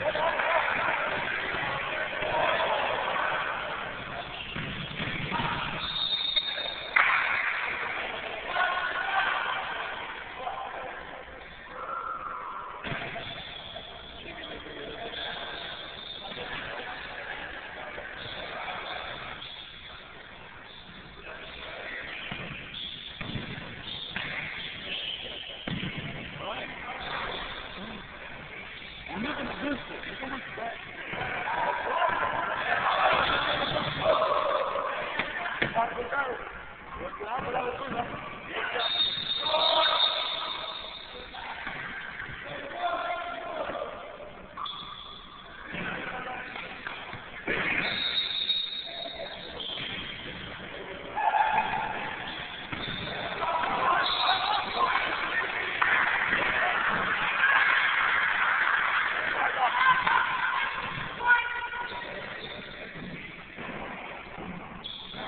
Come on. Thank you.